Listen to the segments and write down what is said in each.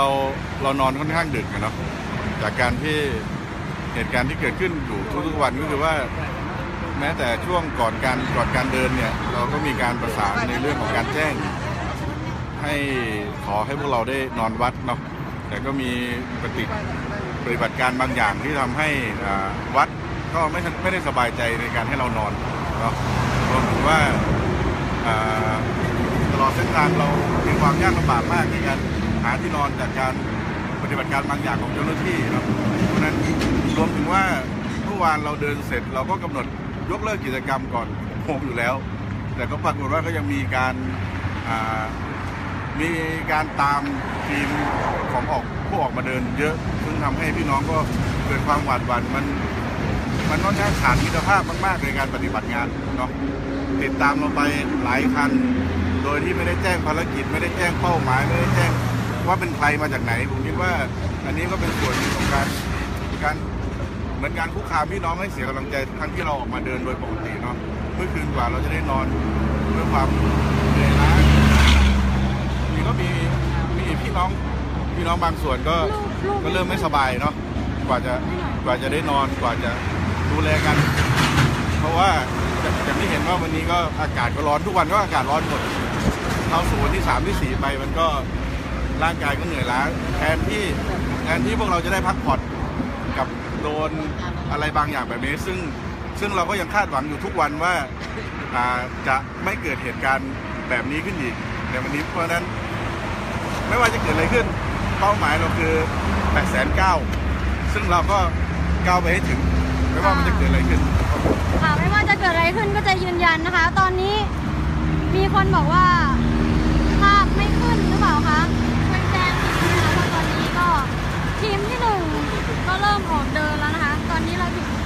เราเรานอนค่อนข้างดึกอะเนาะจากการที่เหตุการณ์ที่เกิดขึ้นอยู่ทุกๆวันก็คือว่า แม้แต่ช่วงก่อนการก่อนการเดินเนี่ย เราก็มีการประสานในเรื่องของการแจ้ง ให้ขอให้พวกเราได้นอนวัดเนาะแต่ก็มีปฏิปฏิบัติการบางอย่างที่ทำให้วัดก็ไม่ไม่ได้สบายใจในการให้เรานอนเนาะรวมถึงว่าตลอดเส้นทางเรามีความยากลำบากมากในการ หาที่นอนจากการปฏิบัติการบางอย่างของเจ้าหน้าที่ครับเพราะนั้นรวมถึงว่าเมื่อวานเราเดินเสร็จเราก็กำหนดยกเลิกกิจกรรมก่อนโมงอยู่แล้ว แต่ก็ปรากฏว่าก็ยังมีการมีการตามทีมของออกผู้ออกมาเดินเยอะซึ่งทำให้พี่น้องก็เกิดความหวาดหวั่นมันมันค่อนข้างขาดมิตรภาพมากๆในการปฏิบัติงานเนาะติดตามเราไปหลายคัน โดยที่ไม่ได้แจ้งภารกิจ ไม่ได้แจ้งเป้าหมาย ไม่ได้แจ้ง ว่าเป็นใครมาจากไหน ผมคิดว่าอันนี้ก็เป็นส่วนหนึ่งของการการเหมือนการคุกคามพี่น้องให้เสียกำลังใจทั้งที่เราออกมาเดินโดยปกติเนาะเมื่อคืนกว่าเราจะได้นอนด้วยความเหนื่อยล้ามีก็มีมีพี่น้องพี่น้องบางส่วนก็ก็เริ่มไม่สบายเนาะกว่าจะกว่าจะได้นอนกว่าจะดูแลกัน เพราะว่าอย่างอย่างที่เห็นว่าวันนี้ก็อากาศก็ร้อนทุกวันก็อากาศร้อนหมดเข้าสู่วันที่สามที่สี่ไปมันก็ ร่างกายก็เหนื่อยล้าแทนที่แทนที่พวกเราจะได้พักผ่อนกับโดนอะไรบางอย่างแบบนี้ ซึ่งซึ่งเราก็ยังคาดหวังอยู่ทุกวันว่าอ่าจะไม่เกิดเหตุการณ์แบบนี้ขึ้นอีกในวันนี้เพราะฉะนั้น ไม่ว่าจะเกิดอะไรขึ้น เป้าหมายเราคือ8 9 0 0 0ซึ่งเราก็ก้าวไปให้ถึง ไม่ว่ามันจะเกิดอะไรขึ้น ค่ะไม่ว่าจะเกิดอะไรขึ้นก็จะยืนยันนะคะ ตอนนี้มีคนบอกว่าภาพไม่ขึ้นหรือเปล่าคะช่วยแจ้งทีนะคะว่าตอนนี้ก็ทีมที่หนึ่งก็เริ่ม ออกเดินแล้วนะคะ ตอนนี้เราถึง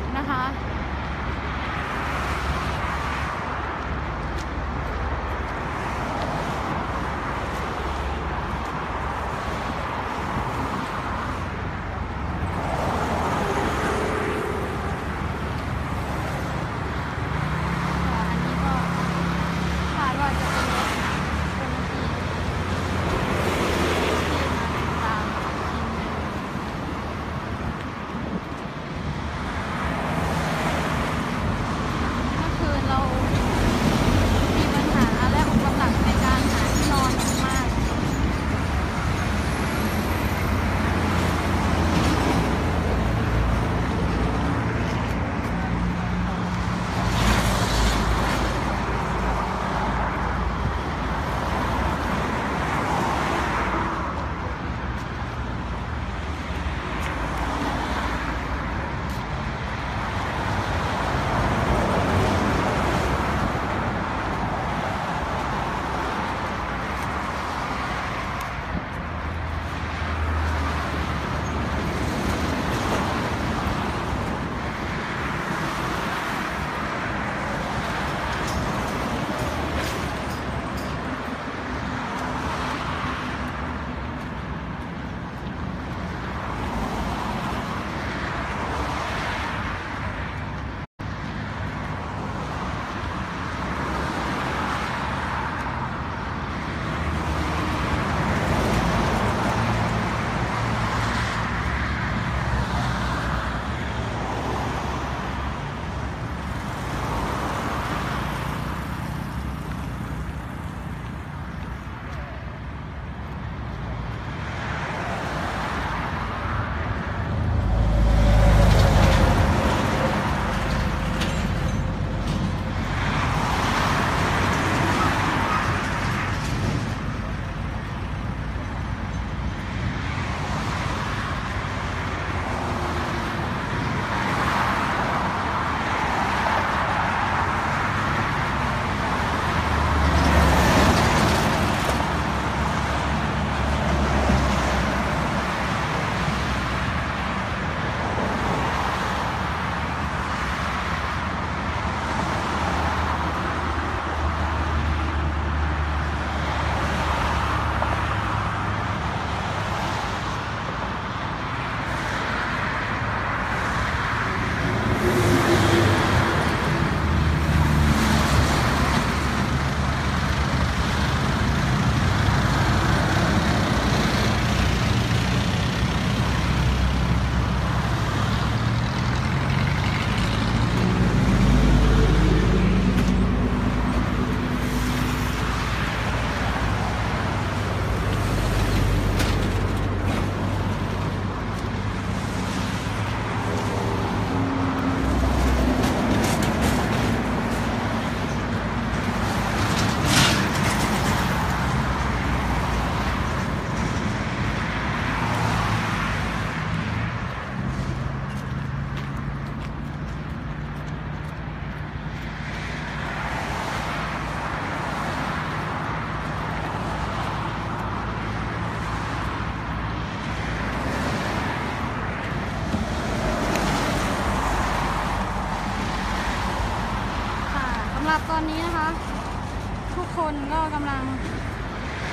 กนะคะ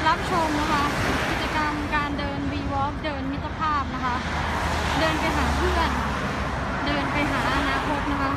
รับชมนะคะกิจกรรมการเดินวีวอล์กเดินมิตรภาพนะคะ เดินไปหาเพื่อน เดินไปหาอนาคตนะคะ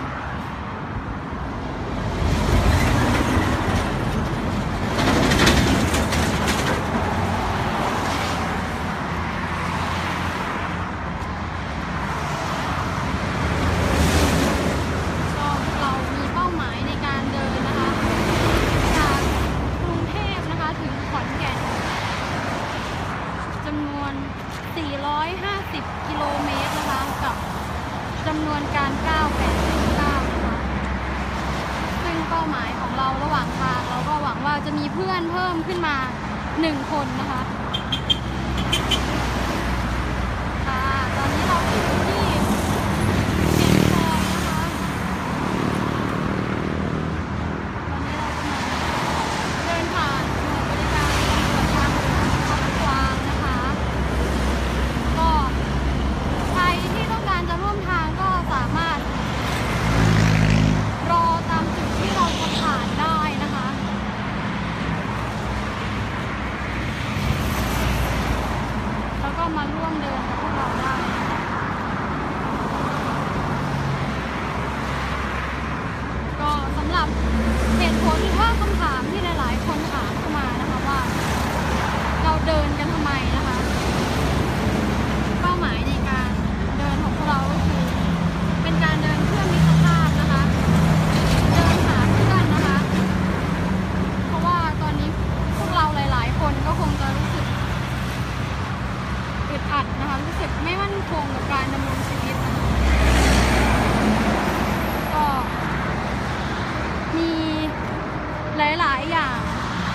หลาย ๆ อย่าง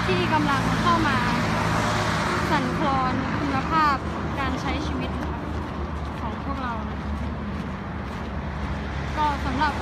ที่กำลังเข้ามาสั่นคลอนคุณภาพการใช้ชีวิตของพวกเรา ก็สำหรับ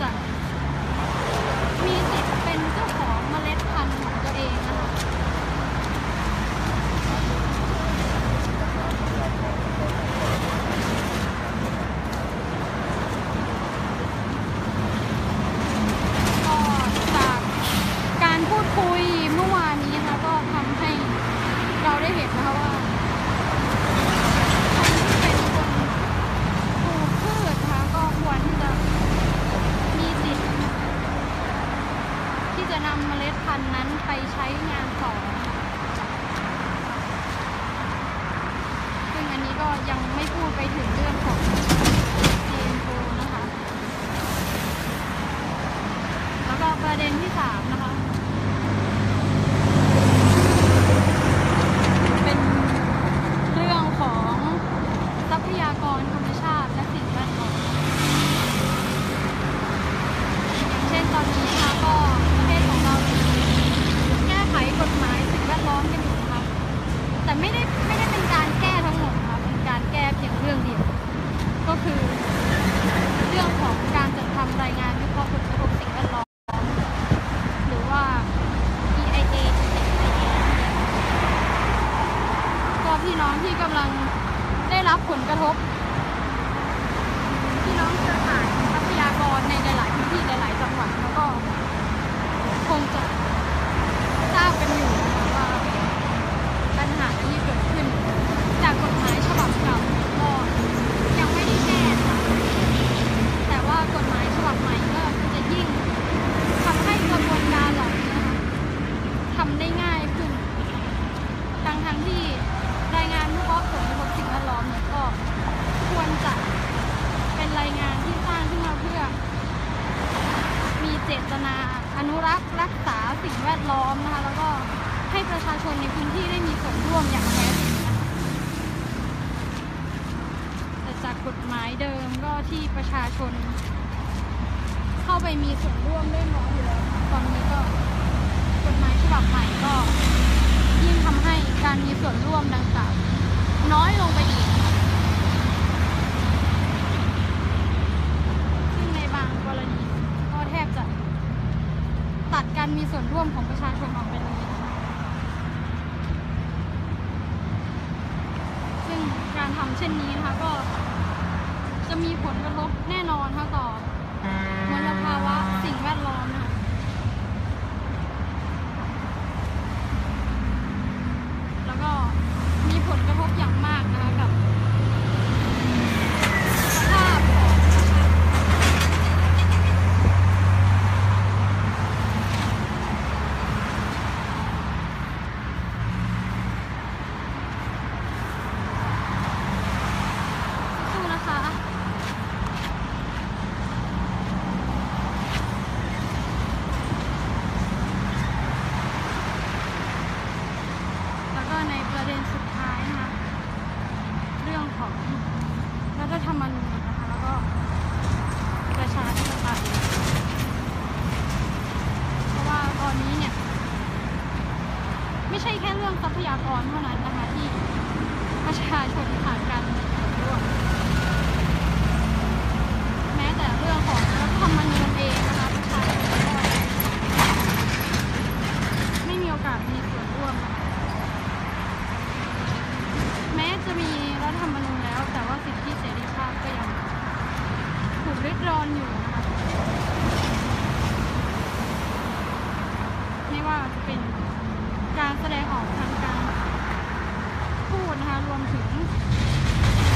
진짜. ร่วมอย่างแท้จริงนะคะแต่จากกฎหมายเดิมก็ที่ประชาชน เข้าไปมีส่วนร่วมได้น้อยอยู่แล้วตอนนี้ก็กฎหมายฉบับใหม่ก็ ยิ่งทำให้การมีส่วนร่วมดังกล่าวน้อยลงไปอีก ซึ่งในบางกรณีก็แทบจะตัดการมีส่วนร่วมของประชาชนออกไปเลยนะคะซึ่งการทำ เช่นนี้นะคะก็จะมีผลกระทบแน่นอนค่ะต่อมลภาวะสิ่งแวดล้อมนะคะ แล้วก็มีผลกระทบอย่างมากนะคะกับสภาพของประชาชนสู้ๆนะคะ แล้วก็ในประเด็นสุดท้ายนะคะ เรื่องของรัฐธรรมนูญนะคะ แล้วก็ประชาธิปไตยเพราะว่าตอนนี้เนี่ย ไม่ใช่แค่เรื่องทรัพยากรเท่านั้นนะคะ ที่ประชาชนขาดการมีส่วนร่วมแม้แต่เรื่องของรัฐธรรมนูญเองนะคะประชาชนก็ไม่มีโอกาสมีส่วนร่วมนะคะ แม้จะมี รัฐธรรมนูญแล้ว แต่ว่าสิทธิเสรีภาพก็ยังถูกริดรอนอยู่นะคะไม่ว่าจะเป็นการแสดงออกทางการพูดนะคะรวมถึง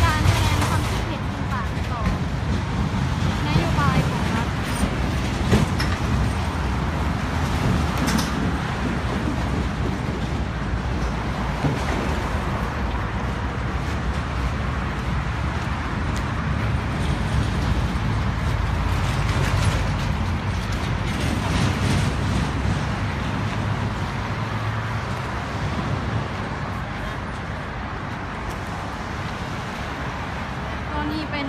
การแสดงความคิดเห็นต่างๆต่อนโยบายของรัฐ ก็นี่เป็น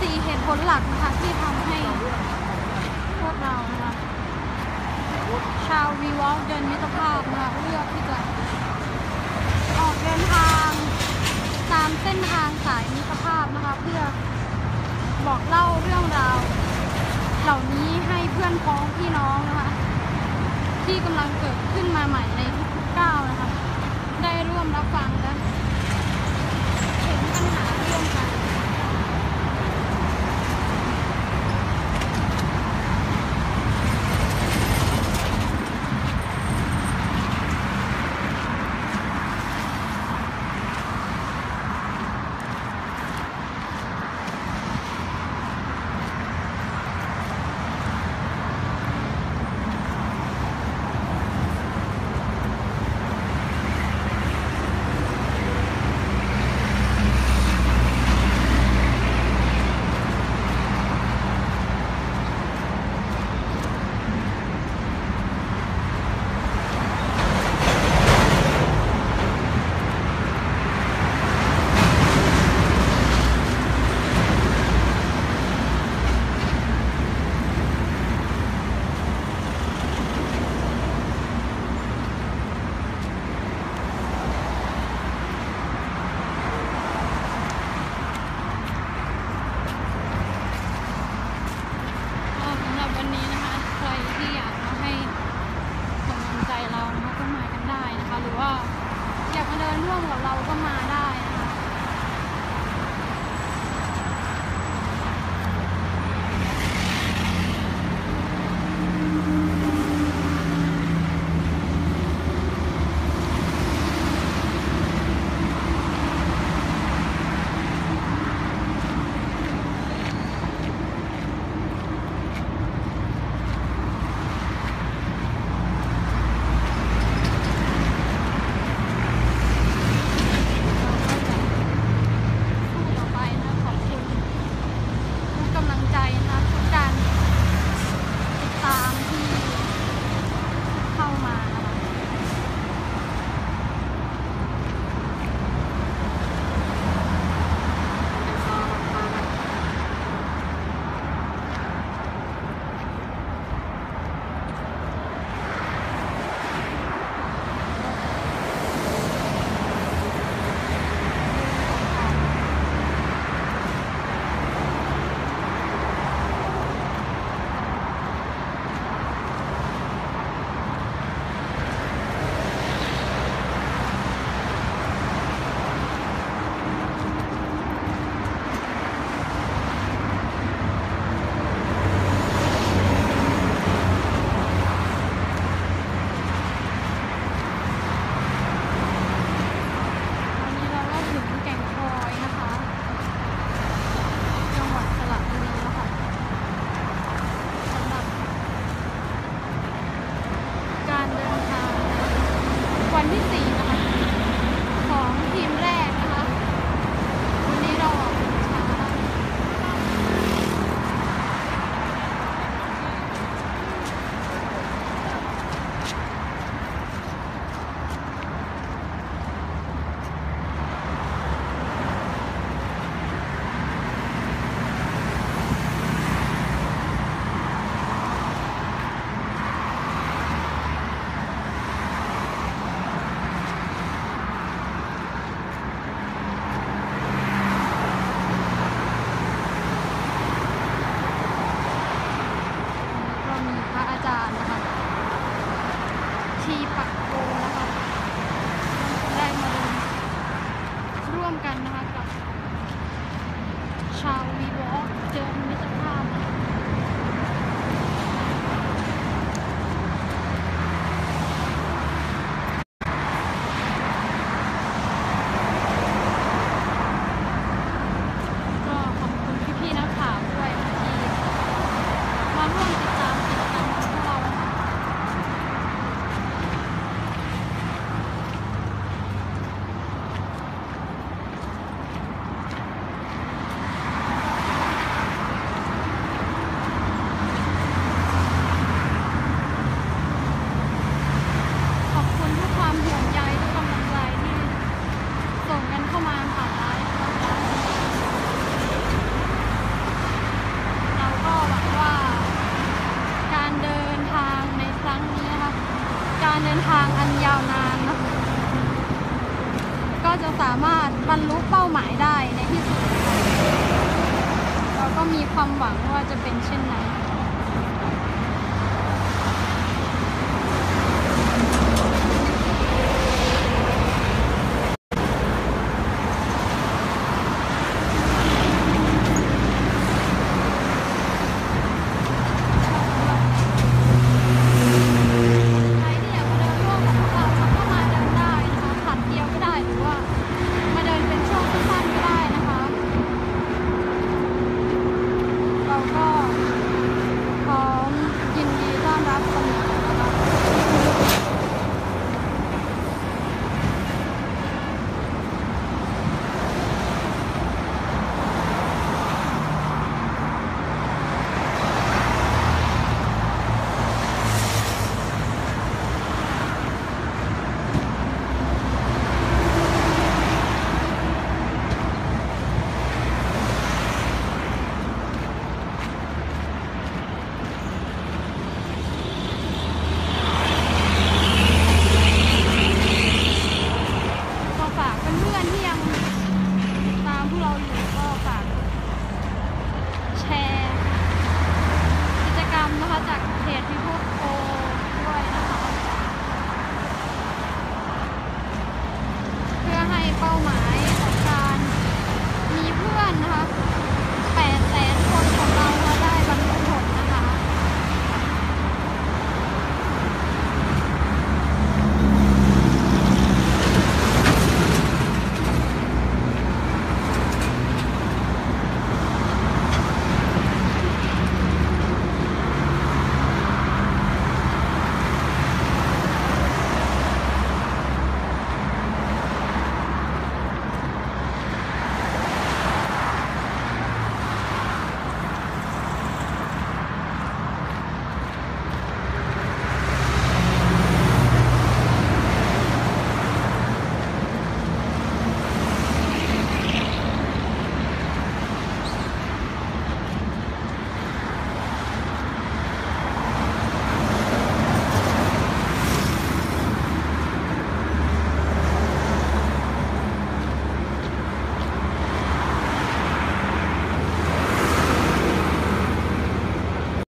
สี่เหตุผลหลักนะคะที่ทำให้พวกเรานะคะชาววีวอล์เดินมิตรภาพนะคะเลือกที่จะออกเดินทางตามเส้นทางสายมิตรภาพนะคะ เพื่อบอกเล่าเรื่องราว เหล่านี้ให้เพื่อนพ้องพี่น้องนะคะ ที่กำลังเกิดขึ้นมาใหม่ในทุกๆก้าวนะคะ ได้ร่วมรับฟังและเห็นปัญหาร่วมกัน